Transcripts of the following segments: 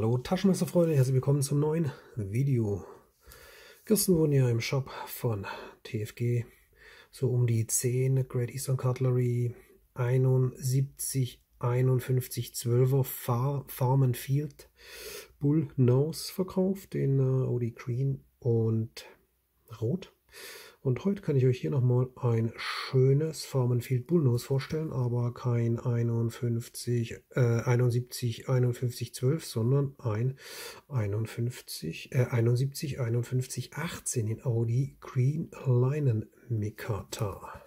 Hallo Taschenmesserfreunde, herzlich willkommen zum neuen Video. Gestern wurden ja im Shop von TFG so um die 10 Great Eastern Cutlery 71 51 12er Far Farm Field Bull Nose verkauft, in uh, OD Green und Rot. Und heute kann ich euch hier nochmal ein schönes Farmenfield Bullnose vorstellen, aber kein 51, äh, 71, 51, 12, sondern ein 51, äh, 71, 51, 18 in Audi Green Linen Mikata.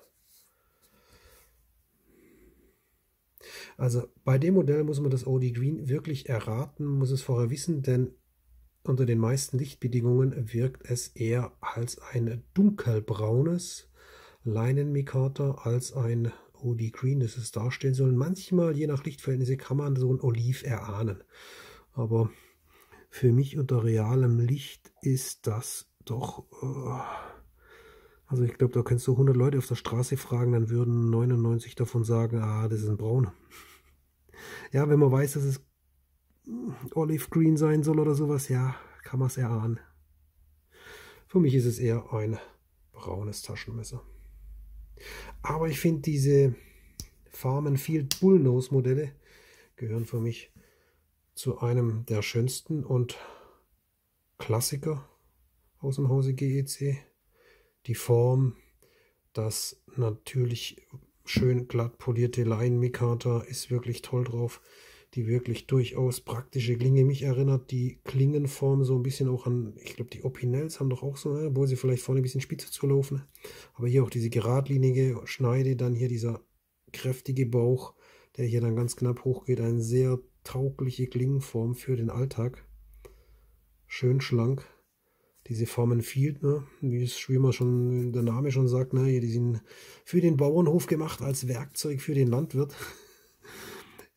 Also bei dem Modell muss man das Audi Green wirklich erraten, muss es vorher wissen, denn unter den meisten Lichtbedingungen wirkt es eher als ein dunkelbraunes Leinenmikata als ein OD Green, das es darstellen soll. Manchmal, je nach Lichtverhältnisse, kann man so ein Oliv erahnen. Aber für mich unter realem Licht ist das doch... Uh, also ich glaube, da kannst du 100 Leute auf der Straße fragen, dann würden 99 davon sagen, ah, das ist ein Braun. Ja, wenn man weiß, dass es Olive Green sein soll oder sowas, ja, kann man es erahnen. Für mich ist es eher ein braunes Taschenmesser. Aber ich finde diese Farm Field Bullnose Modelle gehören für mich zu einem der schönsten und Klassiker aus dem Hause GEC. Die Form, das natürlich schön glatt polierte Leinenmikata ist wirklich toll drauf die wirklich durchaus praktische Klinge. Mich erinnert die Klingenform so ein bisschen auch an, ich glaube, die Opinels haben doch auch so, ne, wo sie vielleicht vorne ein bisschen spitze zu laufen. Aber hier auch diese geradlinige Schneide, dann hier dieser kräftige Bauch, der hier dann ganz knapp hochgeht. Eine sehr taugliche Klingenform für den Alltag. Schön schlank. Diese Formen Field, ne, wie es man schon der Name schon sagt, ne, die sind für den Bauernhof gemacht als Werkzeug für den Landwirt.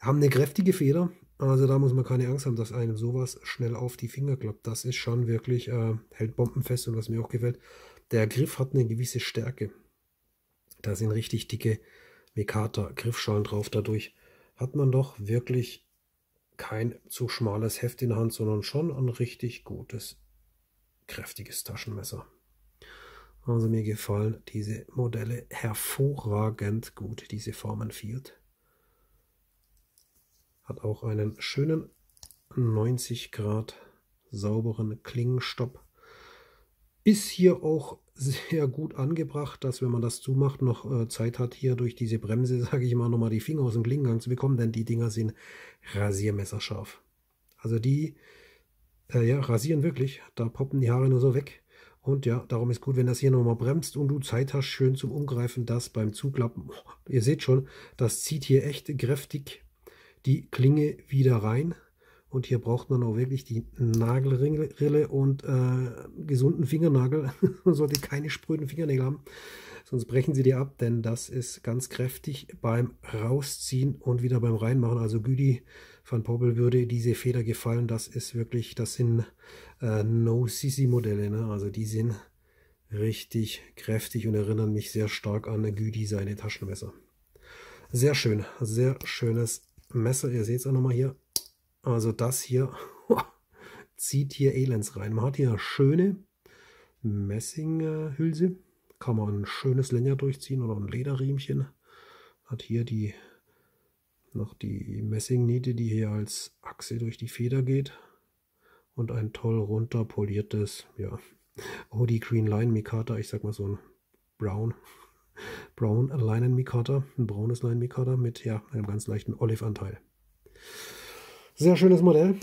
Haben eine kräftige Feder, also da muss man keine Angst haben, dass einem sowas schnell auf die Finger klappt. Das ist schon wirklich, äh, hält bombenfest und was mir auch gefällt, der Griff hat eine gewisse Stärke. Da sind richtig dicke Mikata-Griffschalen drauf. Dadurch hat man doch wirklich kein zu schmales Heft in der Hand, sondern schon ein richtig gutes, kräftiges Taschenmesser. Also mir gefallen diese Modelle hervorragend gut, diese Formen Field. Hat auch einen schönen 90 Grad sauberen Klingenstopp. Ist hier auch sehr gut angebracht, dass wenn man das zumacht, noch äh, Zeit hat, hier durch diese Bremse, sage ich mal, nochmal die Finger aus dem Klingengang zu bekommen, denn die Dinger sind rasiermesserscharf. Also die äh, ja, rasieren wirklich, da poppen die Haare nur so weg. Und ja, darum ist gut, wenn das hier nochmal bremst und du Zeit hast, schön zum Umgreifen, das beim Zuklappen. Ihr seht schon, das zieht hier echt kräftig die Klinge wieder rein. Und hier braucht man auch wirklich die Nagelrille und äh, gesunden Fingernagel. man sollte keine spröden Fingernägel haben, sonst brechen sie dir ab, denn das ist ganz kräftig beim Rausziehen und wieder beim Reinmachen. Also Güdi van Poppel würde diese Feder gefallen. Das ist wirklich, das sind äh, No-CC-Modelle. Ne? Also die sind richtig kräftig und erinnern mich sehr stark an Güdi seine Taschenmesser. Sehr schön, sehr schönes Messer, ihr seht es auch nochmal hier. Also das hier zieht hier Elends rein. Man hat hier eine schöne Messinghülse. Kann man ein schönes Lanyard durchziehen oder ein Lederriemchen. Hat hier die noch die Messingniete, die hier als Achse durch die Feder geht. Und ein toll runter poliertes, ja, Audi Green Line Mikata. Ich sag mal so ein Brown Brown Linen Mikata, ein braunes Linen Mikata mit ja, einem ganz leichten Olive-Anteil. Sehr schönes Modell.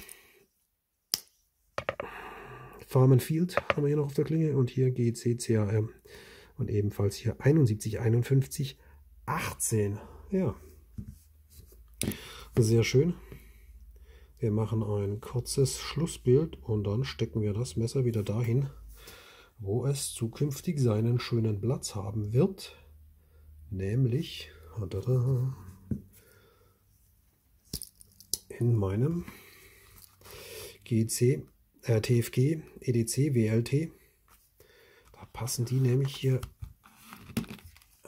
Farm Field haben wir hier noch auf der Klinge und hier GC CAM und ebenfalls hier 71, 51, 18. Ja, sehr schön. Wir machen ein kurzes Schlussbild und dann stecken wir das Messer wieder dahin, wo es zukünftig seinen schönen Platz haben wird nämlich in meinem GC, äh, TFG, EDC, WLT. Da passen die nämlich hier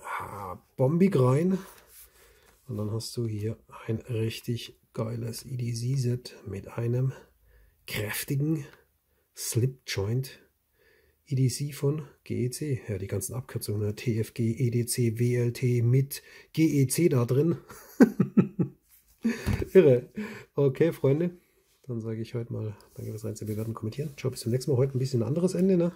ah, bombig rein. Und dann hast du hier ein richtig geiles EDC-Set mit einem kräftigen Slip Joint EDC von GEC. Ja, die ganzen Abkürzungen, ne? TFG, EDC, WLT mit GEC da drin. Irre. Okay, Freunde. Dann sage ich heute mal, danke fürs Rein zu bewerten, kommentieren. Ciao, bis zum nächsten Mal. Heute ein bisschen anderes Ende. Ne?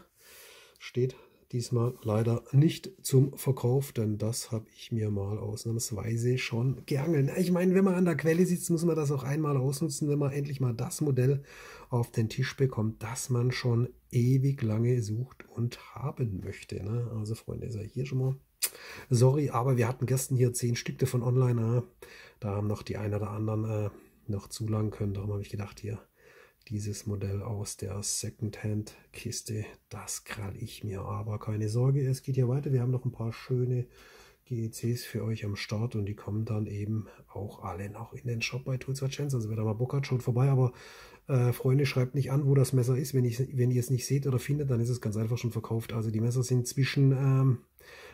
Steht diesmal leider nicht zum Verkauf, denn das habe ich mir mal ausnahmsweise schon geangelt. Ich meine, wenn man an der Quelle sitzt, muss man das auch einmal ausnutzen, wenn man endlich mal das Modell auf den Tisch bekommt, das man schon ewig lange sucht und haben möchte. Ne? Also Freunde, ist ja hier schon mal sorry, aber wir hatten gestern hier zehn Stück davon online. Äh, da haben noch die einen oder anderen äh, noch zulangen können. Darum habe ich gedacht, hier dieses Modell aus der Secondhand-Kiste, das krall ich mir. Aber keine Sorge, es geht hier weiter. Wir haben noch ein paar schöne GECs für euch am Start und die kommen dann eben auch alle noch in den Shop bei Tools for Chance. Also wer da mal Bock hat, schaut vorbei. Aber äh, Freunde, schreibt nicht an, wo das Messer ist. Wenn, ich, wenn ihr es nicht seht oder findet, dann ist es ganz einfach schon verkauft. Also die Messer sind zwischen ähm,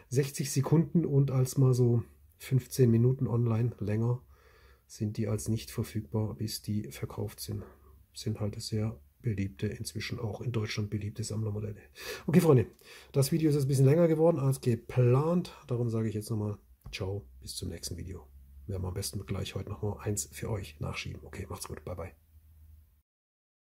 60 Sekunden und als mal so 15 Minuten online länger sind die als nicht verfügbar, bis die verkauft sind sind halt sehr beliebte, inzwischen auch in Deutschland beliebte Sammlermodelle. Okay, Freunde, das Video ist jetzt ein bisschen länger geworden als geplant. Darum sage ich jetzt nochmal Ciao, bis zum nächsten Video. Wir haben am besten gleich heute nochmal eins für euch nachschieben. Okay, macht's gut, bye bye.